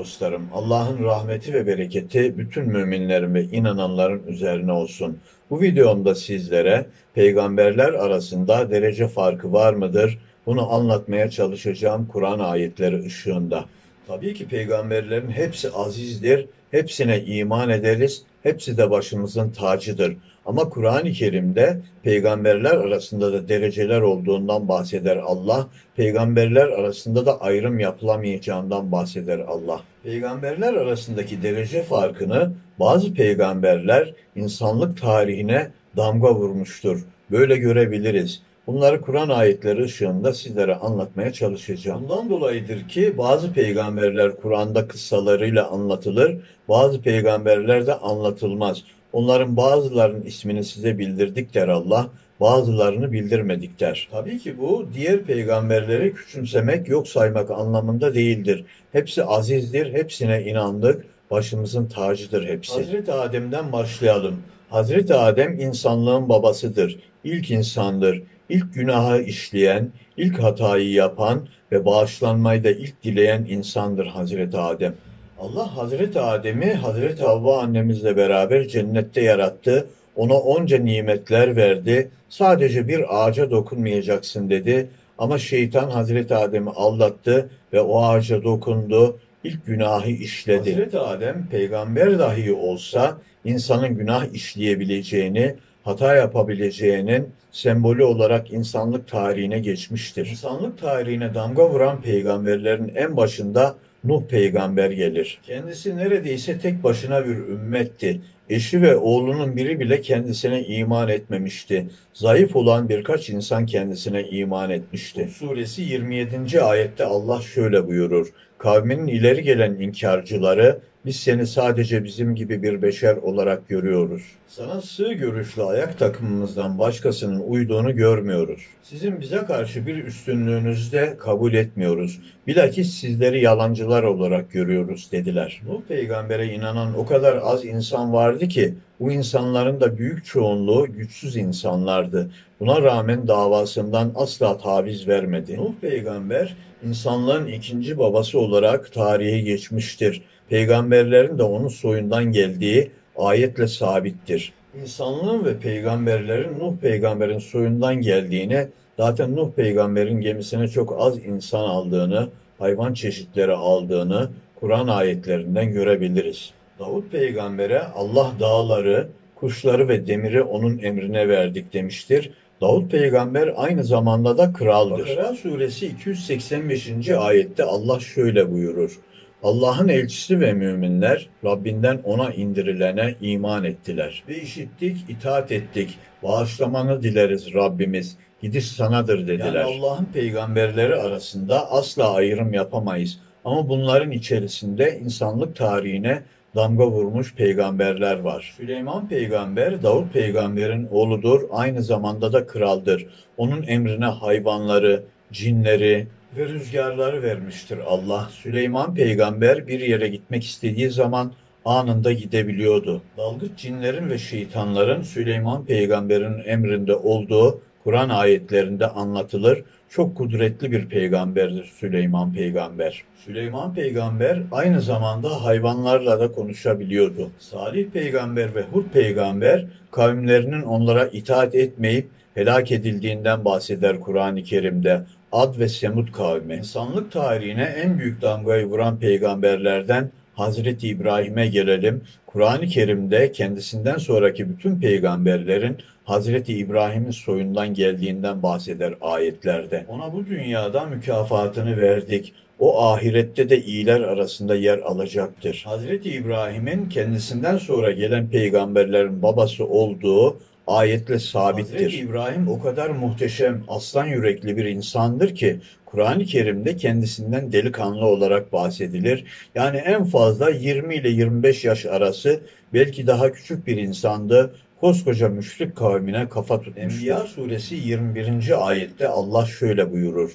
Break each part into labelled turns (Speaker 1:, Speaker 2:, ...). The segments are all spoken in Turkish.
Speaker 1: dostlarım, Allah'ın rahmeti ve bereketi bütün müminlerin ve inananların üzerine olsun. Bu videomda sizlere peygamberler arasında derece farkı var mıdır? Bunu anlatmaya çalışacağım Kur'an ayetleri ışığında. Tabii ki peygamberlerin hepsi azizdir, hepsine iman ederiz, hepsi de başımızın tacıdır. Ama Kur'an-ı Kerim'de peygamberler arasında da dereceler olduğundan bahseder Allah. Peygamberler arasında da ayrım yapılamayacağından bahseder Allah. Peygamberler arasındaki derece farkını bazı peygamberler insanlık tarihine damga vurmuştur. Böyle görebiliriz. Bunları Kur'an ayetleri ışığında sizlere anlatmaya çalışacağım. Bundan dolayıdır ki bazı peygamberler Kur'an'da kıssalarıyla anlatılır, bazı peygamberler de anlatılmaz. Onların bazılarının ismini size bildirdik der Allah, bazılarını bildirmedik der. Tabii ki bu diğer peygamberleri küçümsemek, yok saymak anlamında değildir. Hepsi azizdir, hepsine inandık, başımızın tacıdır hepsi. Hazreti Adem'den başlayalım. Hazreti Adem insanlığın babasıdır, ilk insandır, ilk günahı işleyen, ilk hatayı yapan ve bağışlanmayı da ilk dileyen insandır Hazreti Adem. Allah Hazreti Adem'i Hazreti Havva annemizle beraber cennette yarattı. Ona onca nimetler verdi. Sadece bir ağaca dokunmayacaksın dedi. Ama şeytan Hazreti Adem'i aldattı ve o ağaca dokundu. İlk günahı işledi. Hazreti Adem peygamber dahi olsa insanın günah işleyebileceğini, hata yapabileceğinin sembolü olarak insanlık tarihine geçmiştir. İnsanlık tarihine damga vuran peygamberlerin en başında Nuh peygamber gelir. Kendisi neredeyse tek başına bir ümmetti. Eşi ve oğlunun biri bile kendisine iman etmemişti. Zayıf olan birkaç insan kendisine iman etmişti. Suresi 27. ayette Allah şöyle buyurur. Kavminin ileri gelen inkarcıları biz seni sadece bizim gibi bir beşer olarak görüyoruz. Sana sığ görüşlü ayak takımımızdan başkasının uyduğunu görmüyoruz. Sizin bize karşı bir üstünlüğünüzü de kabul etmiyoruz. Bilakis sizleri yalancılar olarak görüyoruz dediler. Bu peygambere inanan o kadar az insan vardı ki bu insanların da büyük çoğunluğu güçsüz insanlardı. Buna rağmen davasından asla taviz vermedi. Nuh peygamber insanlığın ikinci babası olarak tarihe geçmiştir. Peygamberlerin de onun soyundan geldiği ayetle sabittir. İnsanlığın ve peygamberlerin Nuh peygamberin soyundan geldiğini, zaten Nuh peygamberin gemisine çok az insan aldığını, hayvan çeşitleri aldığını Kur'an ayetlerinden görebiliriz. Davut peygambere Allah dağları, kuşları ve demiri onun emrine verdik demiştir. Davut peygamber aynı zamanda da kraldır. Bakara suresi 285. ayette Allah şöyle buyurur. Allah'ın elçisi ve müminler Rabbinden ona indirilene iman ettiler. Ve işittik, itaat ettik. Bağışlamanı dileriz Rabbimiz. Gidiş sanadır dediler. Yani Allah'ın peygamberleri arasında asla ayrım yapamayız. Ama bunların içerisinde insanlık tarihine damga vurmuş peygamberler var. Süleyman peygamber Davut peygamberin oğludur, aynı zamanda da kraldır. Onun emrine hayvanları, cinleri, ve rüzgarları vermiştir Allah. Süleyman peygamber bir yere gitmek istediği zaman anında gidebiliyordu. Dalgıç cinlerin ve şeytanların Süleyman peygamberin emrinde olduğu Kur'an ayetlerinde anlatılır. Çok kudretli bir peygamberdir Süleyman peygamber. Süleyman peygamber aynı zamanda hayvanlarla da konuşabiliyordu. Salih peygamber ve Hud peygamber kavimlerinin onlara itaat etmeyip helak edildiğinden bahseder Kur'an-ı Kerim'de. Ad ve Semud kavmi. İnsanlık tarihine en büyük damgayı vuran peygamberlerden Hazreti İbrahim'e gelelim. Kur'an-ı Kerim'de kendisinden sonraki bütün peygamberlerin Hazreti İbrahim'in soyundan geldiğinden bahseder ayetlerde. Ona bu dünyada mükafatını verdik. O ahirette de iyiler arasında yer alacaktır. Hazreti İbrahim'in kendisinden sonra gelen peygamberlerin babası olduğu ayetle sabittir. Hazreti İbrahim o kadar muhteşem, aslan yürekli bir insandır ki Kur'an-ı Kerim'de kendisinden delikanlı olarak bahsedilir. Yani en fazla 20 ile 25 yaş arası belki daha küçük bir insandı. Koskoca müşrik kavmine kafa tutmuştur. Enbiya suresi 21. ayette Allah şöyle buyurur.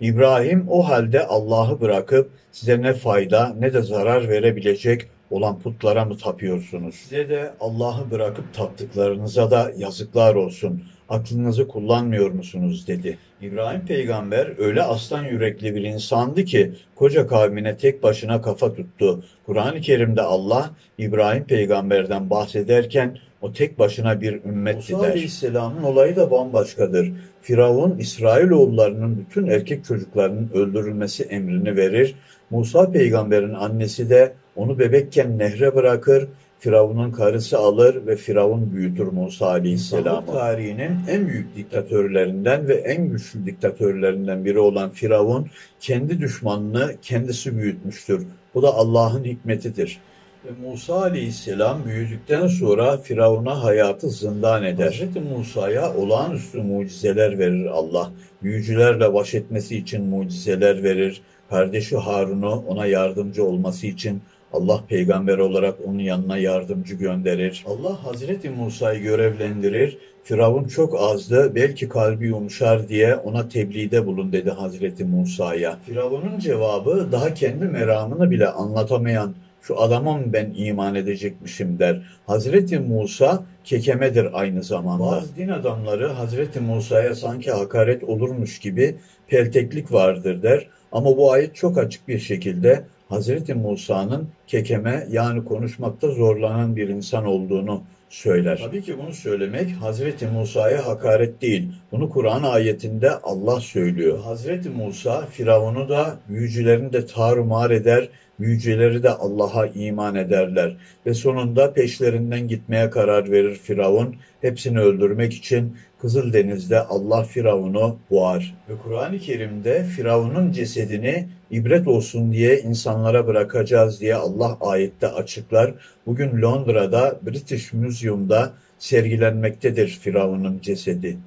Speaker 1: İbrahim o halde Allah'ı bırakıp size ne fayda ne de zarar verebilecek olan putlara mı tapıyorsunuz? Size de Allah'ı bırakıp taptıklarınıza da yazıklar olsun. aklınızı kullanmıyor musunuz dedi. İbrahim peygamber öyle aslan yürekli bir insandı ki koca kavmine tek başına kafa tuttu. Kur'an-ı Kerim'de Allah İbrahim peygamberden bahsederken o tek başına bir ümmetti Musa der. Aleyhisselam'ın olayı da bambaşkadır. Firavun İsrailoğullarının bütün erkek çocuklarının öldürülmesi emrini verir. Musa peygamberin annesi de onu bebekken nehre bırakır Firavun'un karısı alır ve Firavun büyütür Musa Aleyhisselam'ı. tarihinin en büyük diktatörlerinden ve en güçlü diktatörlerinden biri olan Firavun kendi düşmanını kendisi büyütmüştür. Bu da Allah'ın hikmetidir. Ve Musa Aleyhisselam büyüdükten sonra Firavun'a hayatı zindan eder. Hz. Musa'ya olağanüstü mucizeler verir Allah. Büyücülerle baş etmesi için mucizeler verir. Kardeşi Harun'u ona yardımcı olması için Allah peygamber olarak onun yanına yardımcı gönderir. Allah Hazreti Musa'yı görevlendirir. Firavun çok azdı, belki kalbi yumuşar diye ona tebliğde bulun dedi Hazreti Musa'ya. Firavun'un cevabı daha kendi meramını bile anlatamayan şu adama mı ben iman edecekmişim der. Hazreti Musa kekemedir aynı zamanda. Bazı din adamları Hazreti Musa'ya sanki hakaret olurmuş gibi pelteklik vardır der. Ama bu ayet çok açık bir şekilde Hazreti Musa'nın kekeme yani konuşmakta zorlanan bir insan olduğunu söyler. Tabii ki bunu söylemek Hazreti Musa'ya hakaret değil. Bunu Kur'an ayetinde Allah söylüyor. Hazreti Musa Firavun'u da büyücülerini de tarumar eder, büyücüleri de Allah'a iman ederler. Ve sonunda peşlerinden gitmeye karar verir Firavun. Hepsini öldürmek için Kızıldeniz'de Allah Firavun'u boğar. Ve Kur'an-ı Kerim'de Firavun'un cesedini ibret olsun diye insanlara bırakacağız diye Allah ayette açıklar. Bugün Londra'da British Museum'da sergilenmektedir Firavun'un cesedi.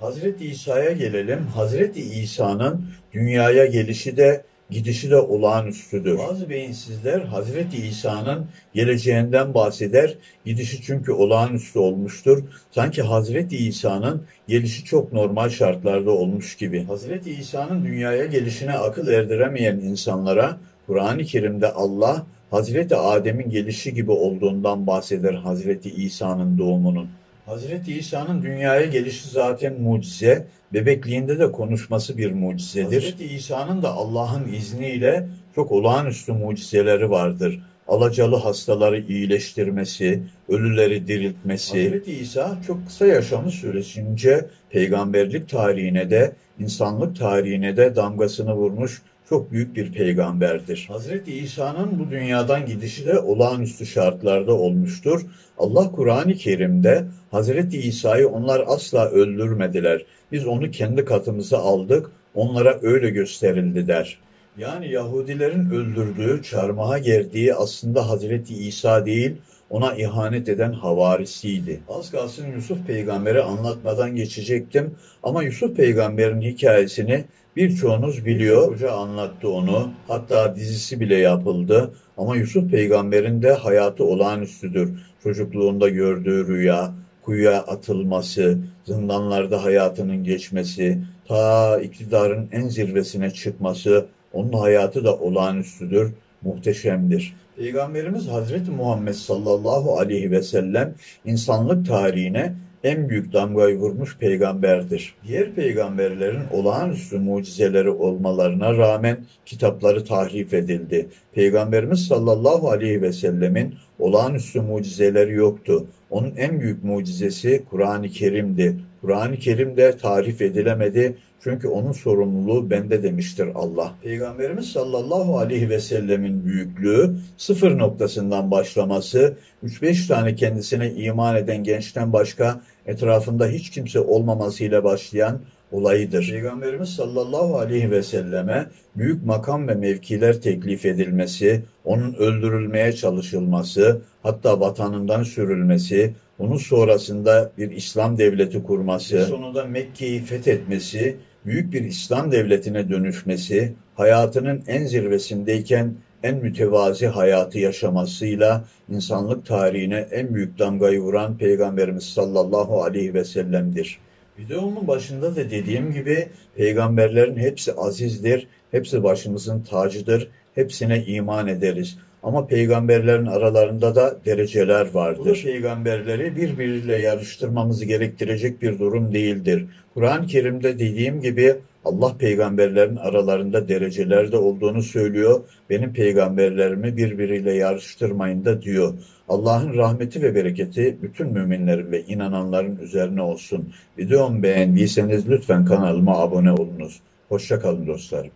Speaker 1: Hazreti İsa'ya gelelim. Hazreti İsa'nın dünyaya gelişi de gidişi de olağanüstüdür. Bazı beyinsizler Hazreti İsa'nın geleceğinden bahseder, gidişi çünkü olağanüstü olmuştur. Sanki Hazreti İsa'nın gelişi çok normal şartlarda olmuş gibi. Hazreti İsa'nın dünyaya gelişine akıl erdiremeyen insanlara Kur'an-ı Kerim'de Allah Hazreti Adem'in gelişi gibi olduğundan bahseder Hazreti İsa'nın doğumunun. Hazreti İsa'nın dünyaya gelişi zaten mucize, bebekliğinde de konuşması bir mucizedir. Hazreti İsa'nın da Allah'ın izniyle çok olağanüstü mucizeleri vardır. Alacalı hastaları iyileştirmesi, ölüleri diriltmesi. Hazreti İsa çok kısa yaşamı süresince peygamberlik tarihine de, insanlık tarihine de damgasını vurmuş çok büyük bir peygamberdir. Hazreti İsa'nın bu dünyadan gidişi de olağanüstü şartlarda olmuştur. Allah Kur'an-ı Kerim'de Hazreti İsa'yı onlar asla öldürmediler. Biz onu kendi katımıza aldık, onlara öyle gösterildi der. Yani Yahudilerin öldürdüğü, çarmıha gerdiği aslında Hazreti İsa değil, ona ihanet eden havarisiydi. Az kalsın Yusuf peygamberi anlatmadan geçecektim ama Yusuf peygamberin hikayesini birçoğunuz biliyor. Hoca anlattı onu. Hatta dizisi bile yapıldı. Ama Yusuf peygamberin de hayatı olağanüstüdür. Çocukluğunda gördüğü rüya, kuyuya atılması, zindanlarda hayatının geçmesi, ta iktidarın en zirvesine çıkması, onun hayatı da olağanüstüdür, muhteşemdir. Peygamberimiz Hazreti Muhammed sallallahu aleyhi ve sellem insanlık tarihine en büyük damgayı vurmuş peygamberdir. Diğer peygamberlerin olağanüstü mucizeleri olmalarına rağmen kitapları tahrif edildi. Peygamberimiz sallallahu aleyhi ve sellemin olağanüstü mucizeleri yoktu. Onun en büyük mucizesi Kur'an-ı Kerim'di. Kur'an-ı Kerim de tarif edilemedi çünkü onun sorumluluğu bende demiştir Allah. Peygamberimiz sallallahu aleyhi ve sellemin büyüklüğü sıfır noktasından başlaması, 3-5 tane kendisine iman eden gençten başka etrafında hiç kimse olmamasıyla başlayan olayıdır. Peygamberimiz sallallahu aleyhi ve selleme büyük makam ve mevkiler teklif edilmesi, onun öldürülmeye çalışılması, hatta vatanından sürülmesi, onun sonrasında bir İslam devleti kurması, sonunda Mekke'yi fethetmesi, büyük bir İslam devletine dönüşmesi, hayatının en zirvesindeyken en mütevazi hayatı yaşamasıyla insanlık tarihine en büyük damgayı vuran Peygamberimiz sallallahu aleyhi ve sellem'dir. Videomun başında da dediğim gibi peygamberlerin hepsi azizdir, hepsi başımızın tacıdır, hepsine iman ederiz. Ama peygamberlerin aralarında da dereceler vardır. Bu peygamberleri birbiriyle yarıştırmamızı gerektirecek bir durum değildir. Kur'an-ı Kerim'de dediğim gibi Allah peygamberlerin aralarında derecelerde olduğunu söylüyor. Benim peygamberlerimi birbiriyle yarıştırmayın da diyor. Allah'ın rahmeti ve bereketi bütün müminlerin ve inananların üzerine olsun. Videomu beğendiyseniz lütfen kanalıma abone olunuz. Hoşça kalın dostlarım.